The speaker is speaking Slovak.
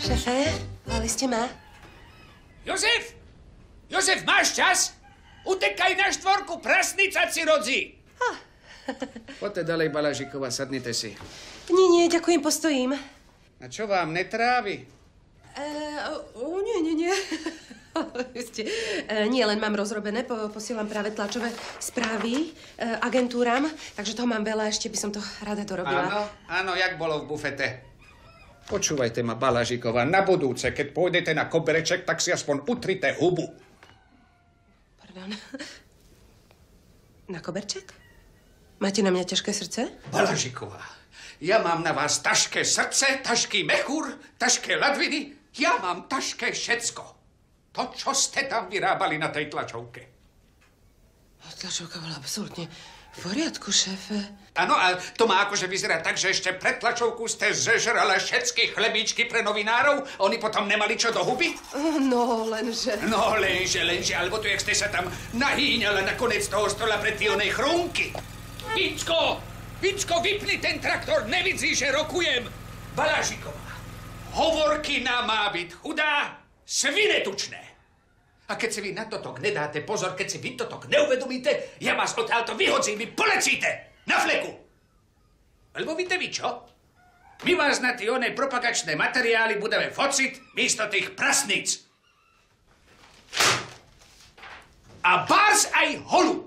Šefe, volali ste ma? Jozef! Jozef, máš čas? Utekaj na štvorku, prasnica ci rodzi! Poďte ďalej, Balažikova, sadnite si. Nie, nie, ďakujem, postojím. A čo vám netrávi? E, o, nie, nie, nie. E, nie, len mám rozrobené, po, posielam práve tlačové správy e, agentúram, takže toho mám veľa, ešte by som to rada dorobila. Áno, áno, jak bolo v bufete. Počúvajte ma, Balažikova, na budúce, keď pôjdete na kobereček, tak si aspoň utrite hubu. Pardon. Na koberček? Máte na mňa ťažké srdce? Balažiková, ja mám na vás tašké srdce, tašký mechúr, tašké ladviny, ja mám tašké všetko. To, čo ste tam vyrábali na tej tlačovke. Tlačovka bola absolútne v poriadku, šéfe. Áno, a to má akože vyzerá tak, že ešte pred tlačovku ste zežrala všetky chlebíčky pre novinárov? Oni potom nemali čo do huby? No, lenže... No, lenže, lenže, alebo tu, jak ste sa tam nahýňala na konec toho stola pre tie onej chrúnky. Vicko! Vicko, vypni ten traktor, nevidí, že rokujem. Balažiková, hovorkina má byť chudá, svinetučné. A keď si vy na toto nedáte pozor, keď si vy toto neuvedomíte, ja vás odtiaľto vyhodzím, vy polecíte na fleku. Lebo víte vy čo? My vás na tie oné propagačné materiály budeme fociť místo tých prasníc. A bárs aj. Holu.